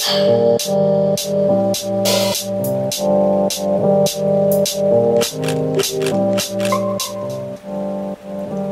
you want that. Yeah.